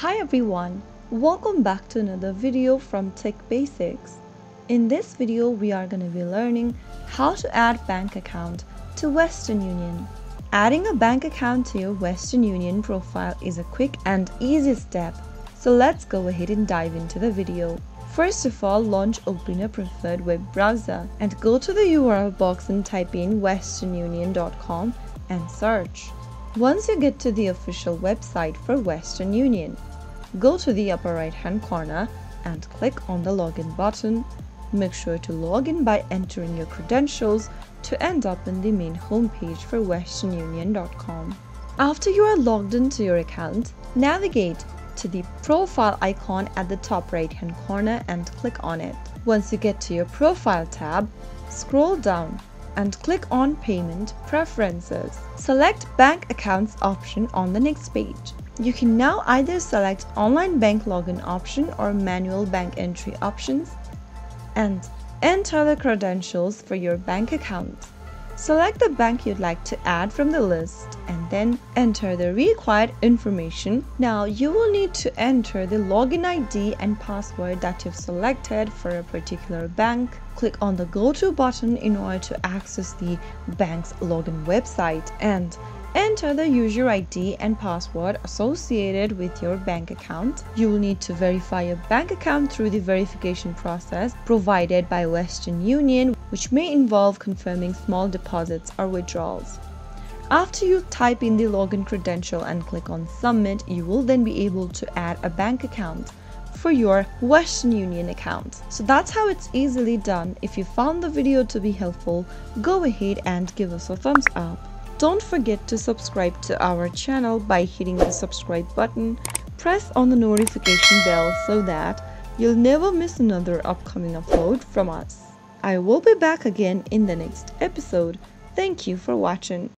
Hi everyone, welcome back to another video from Tech Basics. In this video, we are going to be learning how to add bank account to Western Union. Adding a bank account to your Western Union profile is a quick and easy step. So let's go ahead and dive into the video. First of all, launch open a preferred web browser and go to the URL box and type in westernunion.com and search. Once you get to the official website for Western Union, go to the upper right hand corner and click on the login button. Make sure to log in by entering your credentials to end up in the main homepage for westernunion.com. After you are logged into your account, navigate to the profile icon at the top right hand corner and click on it. Once you get to your profile tab, scroll down and click on Payment Preferences. Select Bank Accounts option on the next page. You can now either select Online Bank Login option or Manual Bank Entry options and enter the credentials for your bank account. Select the bank you'd like to add from the list and then enter the required information. Now you will need to enter the login ID and password that you've selected for a particular bank. Click on the Go To button in order to access the bank's login website and enter the user ID and password associated with your bank account. You will need to verify your bank account through the verification process provided by Western Union, which may involve confirming small deposits or withdrawals. After you type in the login credential and click on submit, you will then be able to add a bank account for your Western Union account. So that's how it's easily done. If you found the video to be helpful, go ahead and give us a thumbs up. Don't forget to subscribe to our channel by hitting the subscribe button. Press on the notification bell so that you'll never miss another upcoming upload from us. I will be back again in the next episode. Thank you for watching.